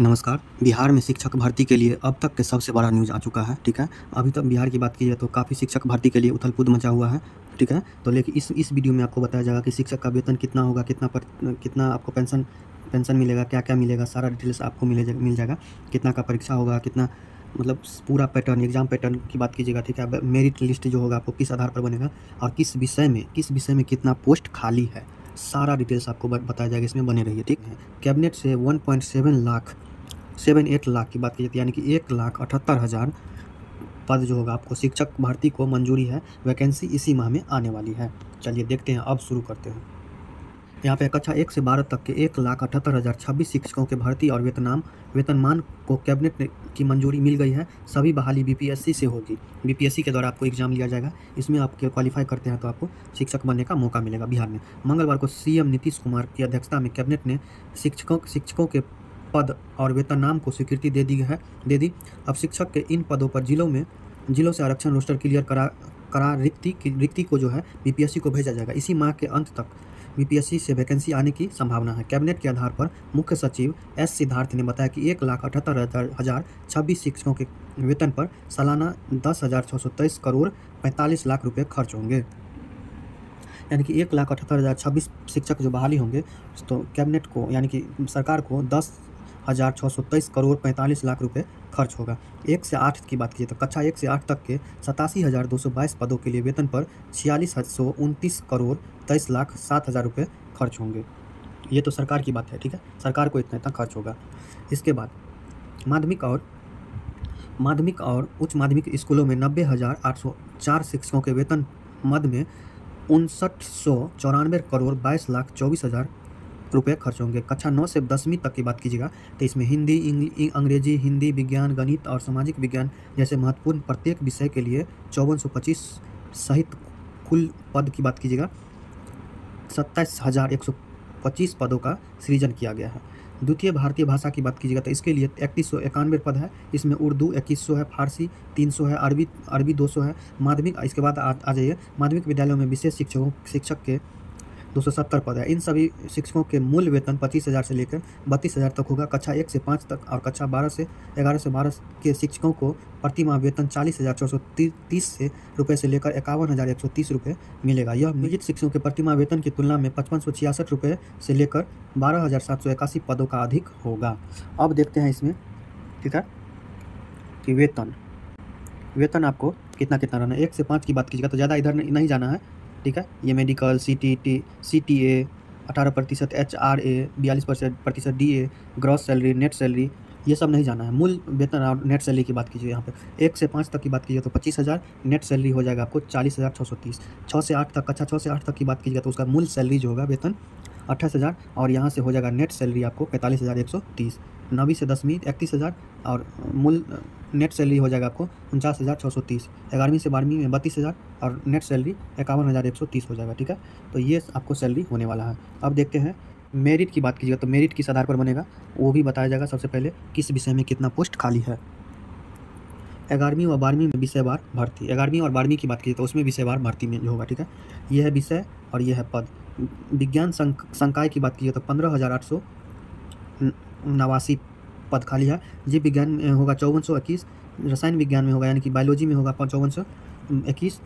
नमस्कार। बिहार में शिक्षक भर्ती के लिए अब तक के सबसे बड़ा न्यूज़ आ चुका है, ठीक है? अभी तक बिहार की बात की जाए तो काफ़ी शिक्षक भर्ती के लिए उथल पुथल मचा हुआ है, ठीक है? तो लेकिन इस इस वीडियो में आपको बताया जाएगा कि शिक्षक का वेतन कितना होगा, कितना पर, कितना आपको पेंशन पेंशन मिलेगा क्या क्या मिलेगा, सारा डिटेल्स आपको मिले मिल जाएगा। कितना का परीक्षा होगा, कितना मतलब पूरा पैटर्न एग्ज़ाम पैटर्न की बात कीजिएगा, ठीक है? मेरिट लिस्ट जो होगा आपको किस आधार पर बनेगा और किस विषय में, किस विषय में कितना पोस्ट खाली है, सारा डिटेल्स आपको बताया जाएगा, इसमें बने रहिए, ठीक है? कैबिनेट से 1.7 लाख सेवन एट लाख की बात की जाती है यानी कि एक लाख अठहत्तर हज़ार पद जो होगा आपको शिक्षक भर्ती को मंजूरी है, वैकेंसी इसी माह में आने वाली है। चलिए देखते हैं, अब शुरू करते हैं। यहाँ पे कक्षा एक से बारह तक के एक लाख अठहत्तर हज़ार छब्बीस शिक्षकों के भर्ती और वेतनाम वेतनमान को कैबिनेट की मंजूरी मिल गई है। सभी बहाली बीपीएससी से होगी। बीपीएससी के द्वारा आपको एग्ज़ाम लिया जाएगा। इसमें आप क्वालिफाई करते हैं तो आपको शिक्षक बनने का मौका मिलेगा बिहार में। मंगलवार को सीएम नीतीश कुमार की अध्यक्षता में कैबिनेट ने शिक्षकों शिक्षकों के पद और वेतन नाम को स्वीकृति दे दी है, दे दी। अब शिक्षक के इन पदों पर जिलों में, जिलों से आरक्षण रोस्टर क्लियर करा करा रिक्ति रिक्ति को जो है, बीपीएससी को भेजा जाएगा। इसी माह के अंत तक बीपीएससी से वैकेंसी आने की संभावना है। कैबिनेट के आधार पर मुख्य सचिव एस सिद्धार्थ ने बताया कि एक लाख अठहत्तर हज़ार छब्बीस शिक्षकों के वेतन पर सालाना दस हज़ार छः सौ तेईस करोड़ पैंतालीस लाख रुपए खर्च होंगे। यानी कि एक लाख अठहत्तर हज़ार छब्बीस शिक्षक जो बहाली होंगे तो कैबिनेट को, यानी कि सरकार को दस हज़ार छः सौ तेईस करोड़ पैंतालीस लाख रुपए खर्च होगा। एक से आठ की बात कीजिए तो कक्षा एक से आठ तक के सतासी हज़ार दो सौ बाईस पदों के लिए वेतन पर छियालीस सौ उनतीस करोड़ तेईस लाख सात हज़ार रुपये खर्च होंगे। ये तो सरकार की बात है, ठीक है? सरकार को इतना इतना खर्च होगा। इसके बाद माध्यमिक और माध्यमिक और उच्च माध्यमिक स्कूलों में नब्बे हज़ार आठ सौ चार शिक्षकों के वेतन मद में उनसठ सौ चौरानवे करोड़ बाईस लाख चौबीस हज़ार रुपये खर्च होंगे। कक्षा नौ से दसवीं तक की बात कीजिएगा तो इसमें हिंदी अंग्रेज़ी हिंदी विज्ञान गणित और सामाजिक विज्ञान जैसे महत्वपूर्ण प्रत्येक विषय के लिए चौवन सहित कुल पद की बात कीजिएगा। सत्ताईस हज़ार एक सौ पच्चीस पदों का सृजन किया गया है। द्वितीय भारतीय भाषा की बात कीजिएगा तो इसके लिए इकतीस सौ इक्यानवे पद है। इसमें उर्दू इक्कीस सौ है फारसी तीन सौ है अरबी अरबी दो सौ है माध्यमिक इसके बाद आ, आ जाइए। माध्यमिक विद्यालयों में विशेष शिक्षकों शिक्षक के दो सौ सत्तर पद है। इन सभी शिक्षकों के मूल वेतन पच्चीस हज़ार से लेकर बत्तीस हज़ार तक होगा। कक्षा एक से पाँच तक और कक्षा बारह से ग्यारह से बारह के शिक्षकों को प्रति माह वेतन चालीस हज़ार छः सौ तीस से रुपये से लेकर इक्यावन हज़ार एक सौ तीस रुपये मिलेगा। यह नियोजित शिक्षकों के प्रति माह वेतन की तुलना में पचपन सौ छियासठ रुपये से लेकर बारह हज़ार सात सौ इक्यासी पदों का अधिक होगा। अब देखते हैं इसमें, ठीक है, कि वेतन। वेतन आपको कितना कितना रहना है? एक से पाँच की बात कीजिएगा तो ज़्यादा इधर नहीं जाना है। ठीक है? ये medical C T T C T A अठारह प्रतिशत एच आर ए बयालीस प्रतिशत D A gross salary net salary ये सब नहीं जाना है। मूल वेतन और नेट सैलरी की बात कीजिए यहाँ पे। एक से पाँच तक की बात कीजिए तो पच्चीस हज़ार नेट सैलरी हो जाएगा आपको चालीस हज़ार छः सौ तीस। छः से आठ तक कक्षा छः से आठ तक की बात कीजिएगा तो उसका मूल सैलरी जो होगा वेतन अट्ठाईस हज़ार और यहाँ से हो जाएगा नेट सैलरी आपको पैंतालीस हज़ार एक सौ तीस। नौवीं से दसवीं इकतीस हज़ार और मूल नेट सैलरी हो जाएगा आपको उनचास हज़ार छः सौ तीस। ग्यारहवीं से बारहवीं में बत्तीस हज़ार और नेट सैलरी इक्यावन हज़ार एक सौ तीस हो जाएगा, ठीक है? तो ये आपको सैलरी होने वाला है। अब देखते हैं मेरिट की बात कीजिएगा तो मेरिट किस आधार पर बनेगा, वो भी बताया जाएगा सबसे पहले किस विषय में कितना पोस्ट खाली है। ग्यारहवीं और बारहवीं में विषयवार भर्ती। ग्यारहवीं और बारहवीं की बात कीजिए तो उसमें विषयवार भर्ती में जो होगा, ठीक है? यह है विषय और यह है पद। विज्ञान संकाय की बात कीजिए तो पंद्रह हज़ार आठ सौ नवासी पद खाली है। जीव विज्ञान में, होगा चौवन सौ इक्कीस, रसायन विज्ञान में होगा, यानी कि बायोलॉजी में होगा चौवन सौ इक्कीस।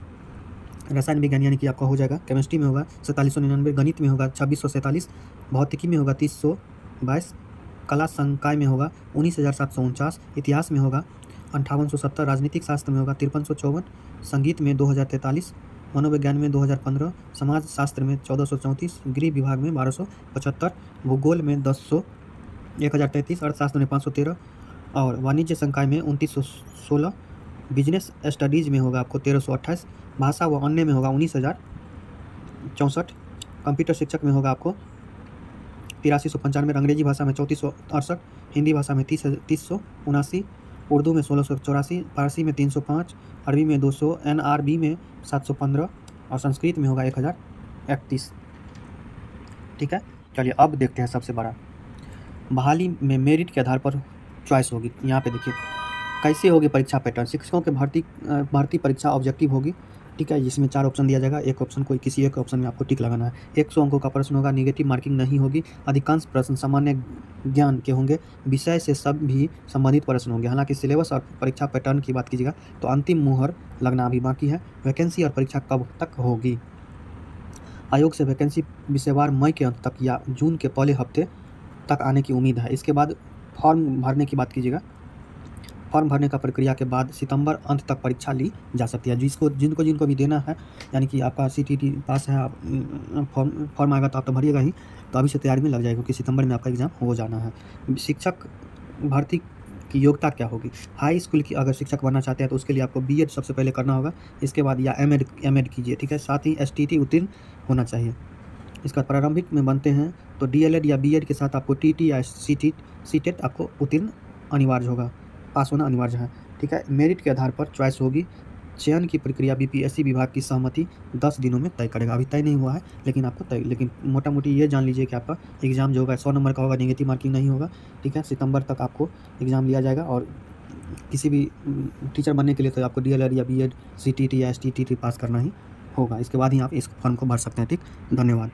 रसायन विज्ञान यानी कि आपका हो जाएगा केमिस्ट्री में होगा सैंतालीस सौ निन्यानवे, गणित में होगा छब्बीस सौ सैंतालीस, भौतिकी में होगा तीस सौ बाईस, कला संकाय में होगा उन्नीस हज़ार सात सौ उनचास, इतिहास में होगा अंठावन सौ सत्तर, राजनीतिक शास्त्र में होगा तिरपन सौ चौवन, संगीत में दो हज़ार तैंतालीस, मनोविज्ञान में 2015 समाज शास्त्र में चौदह गृह विभाग में बारह भूगोल में दस एक हज़ार तैंतीस, अर्थशास्त्र में पाँच सौ तेरह और वाणिज्य संकाय में उनतीस सौ सोलह। बिज़नेस स्टडीज़ में होगा आपको तेरह सौ अट्ठाईस, भाषा व अन्य में होगा उन्नीस हज़ार चौंसठ। कंप्यूटर शिक्षक में होगा आपको तिरासी सौ पंचानवे, अंग्रेज़ी भाषा में चौंतीस सौ अड़सठ, हिंदी भाषा में तीस तीस सौ उनासी, उर्दू में सोलह सौ चौरासी, फारसी में तीन सौ पाँच, अरबी में दो सौ, एन आर बी में सात सौ पंद्रह और संस्कृत में होगा एक हज़ार इकतीस। ठीक है? चलिए अब देखते हैं सबसे बड़ा। बहाली में मेरिट के आधार पर चॉइस होगी। यहाँ पे देखिए, कैसे होगी परीक्षा पैटर्न शिक्षकों के भर्ती भर्ती परीक्षा ऑब्जेक्टिव होगी, ठीक है? जिसमें चार ऑप्शन दिया जाएगा। एक ऑप्शन कोई, किसी एक ऑप्शन में आपको टिक लगाना है। एक सौ अंकों का प्रश्न होगा निगेटिव मार्किंग नहीं होगी। अधिकांश प्रश्न सामान्य ज्ञान के होंगे। विषय से सब भी संबंधित प्रश्न होंगे। हालाँकि सिलेबस और परीक्षा पैटर्न की बात कीजिएगा तो अंतिम मुहर लगना अभी बाकी है। वैकेंसी और परीक्षा कब तक होगी? आयोग से वैकेंसी विषयवार मई के अंत तक या जून के पहले हफ़्ते तक आने की उम्मीद है। इसके बाद फॉर्म भरने की बात कीजिएगा। फॉर्म भरने का प्रक्रिया के बाद सितंबर अंत तक परीक्षा ली जा सकती है। जिसको, जिनको जिनको भी देना है, यानी कि आपका सी टी टी पास है, आप फॉर्म फॉर्म आएगा तो आप तो भरिएगा ही तो अभी से तैयारी में लग जाएगा क्योंकि सितंबर में आपका एग्ज़ाम हो जाना है। शिक्षक भर्ती की योग्यता क्या होगी? हाई स्कूल की अगर शिक्षक बनना चाहते हैं तो उसके लिए आपको बी सबसे पहले करना होगा। इसके बाद या एम एड कीजिए, ठीक है? साथ ही एसटीटी उत्तीर्ण होना चाहिए। इसका प्रारंभिक में बनते हैं तो डी या बी के साथ आपको टी या सी टी सी आपको उत्तीर्ण अनिवार्य होगा। पास होना अनिवार्य है। ठीक है? मेरिट के आधार पर चॉइस होगी। चयन की प्रक्रिया बीपीएससी विभाग की सहमति दस दिनों में तय करेगा। अभी तय नहीं हुआ है, लेकिन आपको तय, लेकिन मोटा मोटी ये जान लीजिए कि आपका एग्ज़ाम जो होगा, सौ नंबर का होगा नेगेटिव मार्किंग नहीं होगा। ठीक है? सितंबर तक आपको एग्ज़ाम लिया जाएगा और किसी भी टीचर बनने के लिए तो आपको डी या B Ed C T T या एस टी टी पास करना ही होगा। इसके बाद ही आप इस फॉर्म को भर सकते हैं। ठीक? धन्यवाद।